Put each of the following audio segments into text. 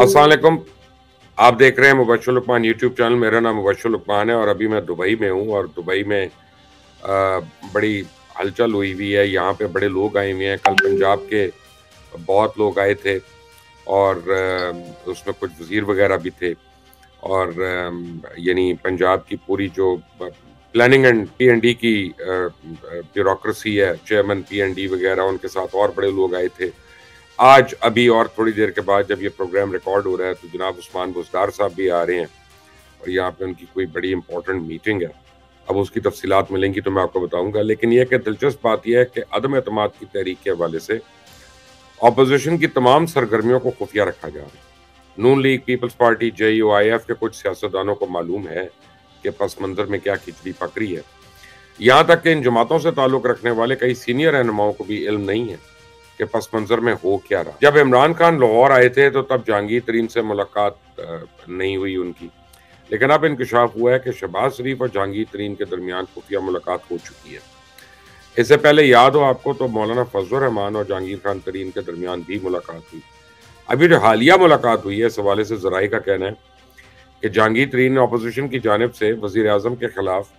असलकुम आप देख रहे हैं मुबशर लुकमान यूट्यूब चैनल मेरा नाम मुबशर लुकमान है और अभी मैं दुबई में हूँ और दुबई में आ, बड़ी हलचल हुई हुई है। यहाँ पे बड़े लोग आए हुए हैं। कल पंजाब के बहुत लोग आए थे और आ, उसमें कुछ वज़ीर वगैरह भी थे और यानी पंजाब की पूरी जो planning and P N D की ब्यूरोक्रेसी है चेयरमैन पी एन डी वगैरह उनके साथ और बड़े लोग आए थे। आज, अभी और थोड़ी देर के बाद जब ये प्रोग्राम रिकॉर्ड हो रहा है तो जनाब उस्मान बुजदार साहब भी आ रहे हैं और यहाँ पे उनकी कोई बड़ी इंपॉर्टेंट मीटिंग है। अब उसकी तफसीत मिलेंगी तो मैं आपको बताऊँगा, लेकिन यह कि दिलचस्प बात यह है कि अदम अतमाद की तहरीक के हवाले से अपोजिशन की तमाम सरगर्मियों को खुफिया रखा जा रहा है। Noon League peoples party J U I F के कुछ सियासतदानों को मालूम है कि पस मंजर में क्या खिचड़ी पकड़ी है। यहाँ तक कि इन जमातों से ताल्लुक रखने वाले कई सीनियर रहनुमाओं को भी इल्म नहीं है। के पस मंजर में हो क्या रहा? जब इमरान खान लाहौर आए थे तो तब जहांगीर तरीन से मुलाकात नहीं हुई उनकी। लेकिन अब इंकशाफ हुआ है कि शहबाज शरीफ और जहांगीर तरीन के दरमियान खुफिया मुलाकात हो चुकी है। इससे पहले याद हो आपको तो मौलाना फजल रहमान और जहांगीर खान तरीन के दरमियान भी मुलाकात हुई। अभी जो हालिया मुलाकात हुई है, इस हवाले से जराए का कहना है कि जहांगीर तरीन ने अपोजिशन की जानब से वज़ीर अजम के खिलाफ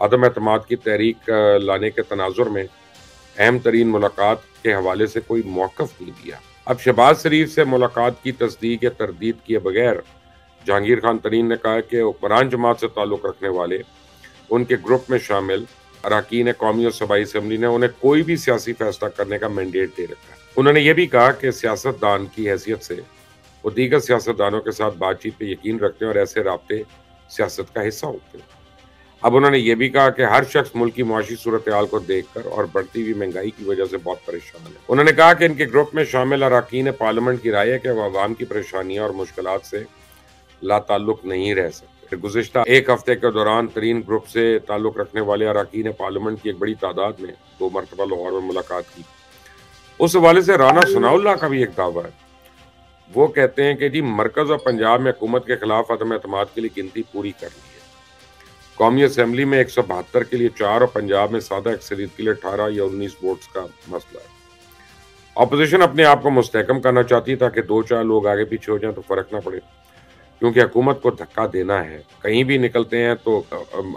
अदम अतमाद की तहरीक लाने के तनाजुर में अहम तरीन मुलाकात के हवाले से कोई मौक़ नहीं दिया अब शहबाज शरीफ से मुलाकात की तस्दीक या तरदीद किए बगैर, जहांगीर खान तरीन ने कहा कि कुरान जमात से ताल्लुक़ रखने वाले उनके ग्रुप में शामिल अरकान कौमी और सबाई असम्बली ने उन्हें कोई भी सियासी फैसला करने का मैंडेट दे रखा है। उन्होंने ये भी कहा कि सियासतदान की हैसियत से वो दीगर सियासतदानों के साथ बातचीत पर यकीन रखते हैं और ऐसे रबते सियासत का हिस्सा होते हैं। अब उन्होंने ये भी कहा कि हर शख्स मुल्क की मुआशी सूरत हाल को देखकर और बढ़ती हुई महँगाई की वजह से बहुत परेशान है। उन्होंने कहा कि इनके ग्रुप में शामिल अरकान पार्लियामेंट की राय है कि वह आवाम की परेशानियाँ और मुश्किल से लाताल्लुक नहीं रह सकते। गुजशत एक हफ़्ते के दौरान तरीन ग्रुप से ताल्लुक रखने वाले अरकान पार्लियामेंट की एक बड़ी तादाद ने दो मरतबा लाहौर में मुलाकात की। उस हवाले से राना सनाउल्ला का भी एक दावा है। वो कहते हैं कि जी मरकज और पंजाब में हुकूमत के खिलाफ अदम अतमाद के लिए गिनती पूरी कर ली कौमी असम्बली में एक सौ बहत्तर के लिए चार और पंजाब में सादा अक्सरियत के लिए अठारह या उन्नीस वोट्स का मसला है। अपोजिशन अपने आप को मुस्तकम करना चाहती है ताकि दो चार लोग आगे पीछे हो जाएँ तो फ़र्क ना पड़े। क्योंकि हुकूमत को धक्का देना है। कहीं भी निकलते हैं तो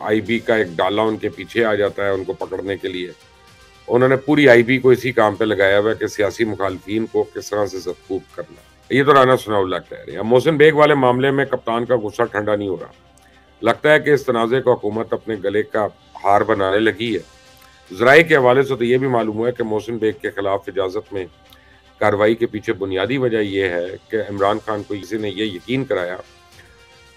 आईबी का एक डाला उनके पीछे आ जाता है उनको पकड़ने के लिए। उन्होंने पूरी आईबी को इसी काम पे लगाया हुआ है कि सियासी मुखालफी को किस तरह से जदकूब करना ये तो राना सुनाउल्ला कह रहे हैं। मोहसिन बेग वाले मामले में कप्तान का गुस्सा ठंडा नहीं हो रहा। लगता है कि इस तनाज़े को हुकूमत अपने गले का हार बनाने लगी है। जराए के हवाले से तो ये भी मालूम हुआ है कि मोहसिन बेग के खिलाफ इजाज़त में कार्रवाई के पीछे बुनियादी वजह यह है कि इमरान खान को किसी ने यह यकीन कराया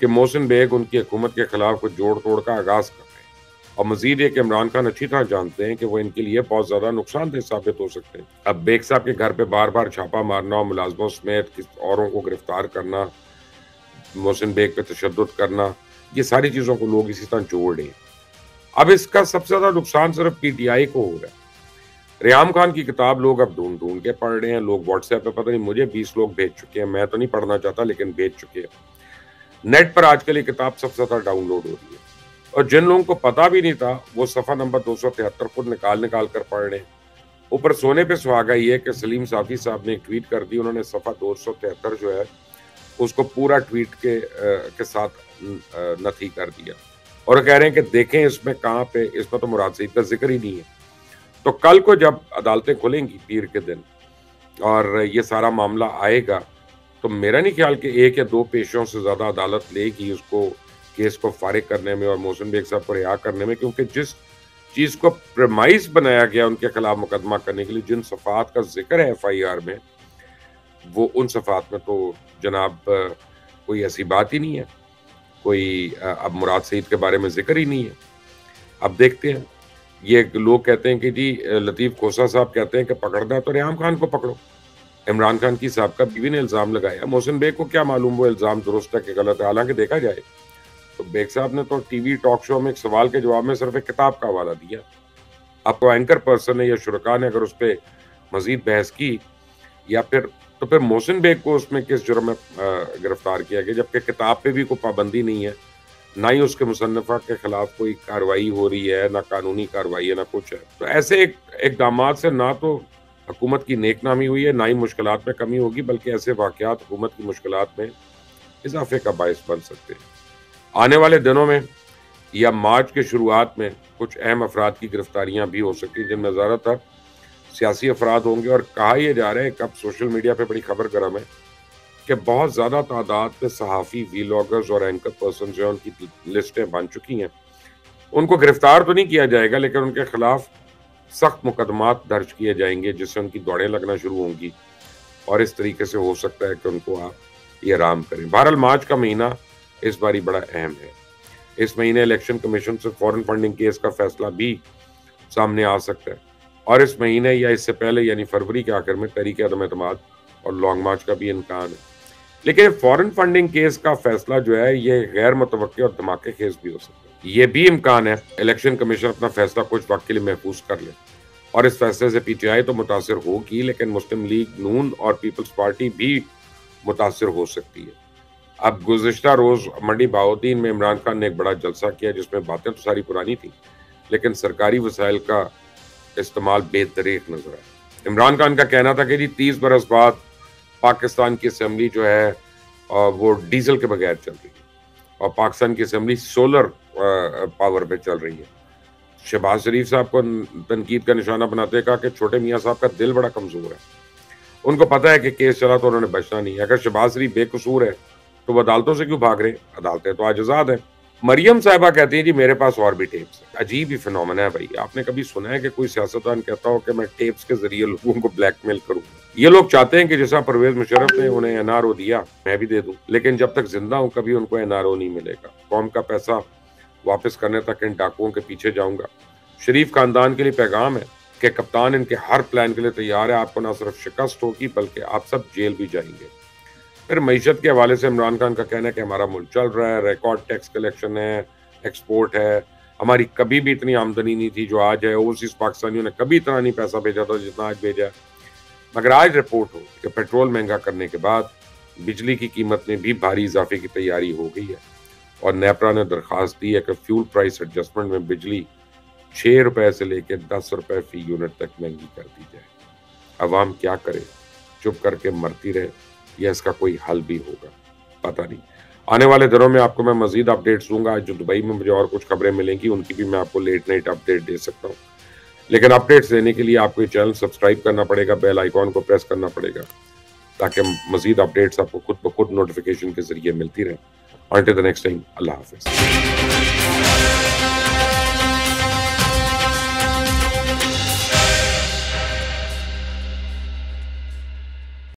कि मोहसिन बेग उनकी हुकूमत के खिलाफ कुछ जोड़ तोड़ का आगाज़ कर रहे हैं। और मजीद ये कि इमरान खान अच्छी तरह जानते हैं कि वो इनके लिए बहुत ज़्यादा नुकसानदेह साबित हो सकते हैं। अब बेग साहब के घर पर बार बार छापा मारना और मुलाजमों समेत औरों को गिरफ़्तार करना, मोहसिन बेग पे तशद करना ये सारी चीज़ों को लोग इसी तरह जोड़ रहे हैं। अब इसका सबसे ज़्यादा नुकसान सिर्फ़ पीटीआई को हो रहा है। रियाम खान की किताब लोग अब ढूंढ ढूंढ के पढ़ रहे हैं, लोग व्हाट्सएप पे पता नहीं मुझे बीस लोग भेज चुके हैं, मैं तो नहीं पढ़ना चाहता, लेकिन भेज चुके हैं। नेट पर आजकल ये किताब सबसे ज़्यादा डाउनलोड हो रही है। और जिन लोगों को पता भी नहीं था, वो सफ़ा नंबर दो सौ निकाल निकाल कर पढ़ रहे हैं। ऊपर सोने पे सुहागा ये है कि सलीम साफी साहब ने ट्वीट कर दी, उन्होंने सफ़ा दो सौ तिहत्तर जो है उसको पूरा ट्वीट के के साथ नथी कर दिया। और कह रहे हैं कि देखें इसमें कहाँ पे, इसमें तो मुराद सईद का ज़िक्र ही नहीं है। तो कल को जब अदालतें खुलेंगी पीर के दिन, और ये सारा मामला आएगा तो मेरा नहीं ख्याल कि एक या दो पेशों से ज़्यादा अदालत लेगी उसको, केस को फारिग करने में और मोहसिन बेग साहब को रिहा करने में, क्योंकि जिस चीज़ को प्रमाइस बनाया गया उनके खिलाफ मुकदमा करने के लिए, जिन सफ़ात का ज़िक्र है एफ़ आई आर में, वो उन सफ़ात में तो जनाब कोई ऐसी बात ही नहीं है। कोई अब मुराद सईद के बारे में ज़िक्र ही नहीं है। अब देखते हैं। ये लोग कहते हैं कि जी लतीफ़ खोसा साहब कहते हैं कि पकड़ना है तो रियाम खान को पकड़ो। इमरान खान की साहब का बीवी ने इल्ज़ाम लगाया। मोहसिन बेग को क्या मालूम वो इल्ज़ाम दुरुस्त है कि गलत है? हालाँकि देखा जाए तो बेग साहब ने तो टीवी टॉक शो में एक सवाल के जवाब में सिर्फ़ एक किताब का हवाला दिया। आपको एंकर पर्सन ने या शुरा ने अगर उस पर मजीद बहस की या फिर तो फिर मोहसिन बेग को उसमें किस जुर्म में गिरफ़्तार किया गया? जबकि किताब पे भी कोई पाबंदी नहीं है। ना ही उसके मुसनफ़ा के खिलाफ कोई कार्रवाई हो रही है, ना कानूनी कार्रवाई है, ना कुछ है। तो ऐसे एक इकदाम से ना तो हुकूमत की नेक नामी हुई है, ना ही मुश्किल में कमी होगी, बल्कि ऐसे वाक़ात हुकूमत की मुश्किल में इजाफे का बायस बन सकते हैं। आने वाले दिनों में या मार्च के शुरुआत में कुछ अहम अफराद की गिरफ्तारियाँ भी हो सकती हैं, जिनमें ज़्यादातर सियासी अफराद होंगे और कहा यह जा रहा है कि अब सोशल मीडिया पे बड़ी खबर गर्म है कि बहुत ज़्यादा तादाद में सहाफ़ी वीलॉगर्स और एंकर पर्सन जो है, उनकी लिस्टें बन चुकी हैं। उनको गिरफ़्तार तो नहीं किया जाएगा, लेकिन उनके खिलाफ सख्त मुकदमात दर्ज किए जाएँगे, जिससे उनकी दौड़ें लगना शुरू होंगी और इस तरीके से हो सकता है कि उनको आप ये आराम करें। बहरहाल, मार्च का महीना इस बारी बड़ा अहम है। इस महीने इलेक्शन कमीशन से फॉरेन फंडिंग केस का फैसला भी सामने आ सकता है। और इस महीने या इससे पहले, यानी फरवरी के आखिर में तरीक अदम अतमाद और लॉन्ग मार्च का भी इम्कान है। लेकिन फॉरेन फंडिंग केस का फैसला जो है, ये गैर मुतव और धमाके केस भी हो सकता है। ये भी इम्कान है। इलेक्शन कमीशन अपना फैसला कुछ वक्त के लिए महफूज कर ले। और इस फैसले से पीटीआई तो मुतासर होगी, लेकिन मुस्लिम लीग, नून और पीपल्स पार्टी भी मुतासर हो सकती है। अब गुजशत रोज मंडी बाउद्दीन में इमरान खान ने एक बड़ा जलसा किया, जिसमें बातें तो सारी पुरानी थी, लेकिन सरकारी वसाइल का इस्तेमाल बेतरीक नज़र आया। इमरान खान का कहना था कि जी, तीस बरस बाद पाकिस्तान की असम्बली जो है वो डीजल के बगैर चल रही है। और पाकिस्तान की असम्बली सोलर पावर पे चल रही है। शहबाज शरीफ साहब को तनकीद का निशाना बनाते कहा कि छोटे मियाँ साहब का दिल बड़ा कमज़ोर है। उनको पता है कि केस चला तो उन्होंने बचना नहीं है। अगर शहबाज शरीफ बेकसूर है तो वो अदालतों से क्यों भाग रहे अदालतें तो आज आज़ाद है। मरियम साहबा कहती हैं, जी, मेरे पास और भी टेप्स है। अजीब ही फिनोमेन है भाई। आपने कभी सुना है कि कोई सियासतदान कहता हो कि मैं टेप्स के ज़रिए लोगों को ब्लैकमेल करूँ? ये लोग चाहते हैं कि जैसा परवेज मुशरफ ने उन्हें एनआरओ दिया, मैं भी दे दूँ। लेकिन जब तक ज़िंदा हूँ, कभी उनको एनआरओ नहीं मिलेगा। कौम का पैसा वापस करने तक इन डाकुओं के पीछे जाऊँगा। शरीफ खानदान के लिए पैगाम है कि कप्तान इनके हर प्लान के लिए तैयार है। आपको ना सिर्फ़ शिकस्त होगी, बल्कि आप सब जेल भी जाएँगे। फिर मीशत के हवाले से इमरान खान का कहना है कि हमारा मुल्क चल रहा है रिकॉर्ड टैक्स कलेक्शन है एक्सपोर्ट है। हमारी कभी भी इतनी आमदनी नहीं थी जो आज है। ओवरसीज पाकिस्तानियों ने कभी इतना नहीं पैसा भेजा था जितना आज भेजा है। मगर आज रिपोर्ट हो कि पेट्रोल महँगा करने के बाद बिजली की कीमत में भी भारी इजाफे की तैयारी हो गई है। और नेपरा ने दरख्वास्त दी है कि फ्यूल प्राइस एडजस्टमेंट में बिजली छः रुपए से लेकर दस रुपए फ़ी यूनिट तक महँगी कर दी जाए। अवाम क्या करे? चुप करके मरती रहे। या इसका कोई हल भी होगा, पता नहीं। आने वाले दिनों में आपको मैं मजीद अपडेट्स दूँगा जो दुबई में मुझे और कुछ खबरें मिलेंगी, उनकी भी मैं आपको लेट नाइट अपडेट दे सकता हूँ। लेकिन अपडेट्स देने के लिए आपको ये चैनल सब्सक्राइब करना पड़ेगा बेल आइकॉन को प्रेस करना पड़ेगा, ताकि मजीद अपडेट्स आपको खुद ब खुद नोटिफिकेशन के ज़रिए मिलती रहे। द नेक्स्ट टाइम अल्लाह हाफिज़।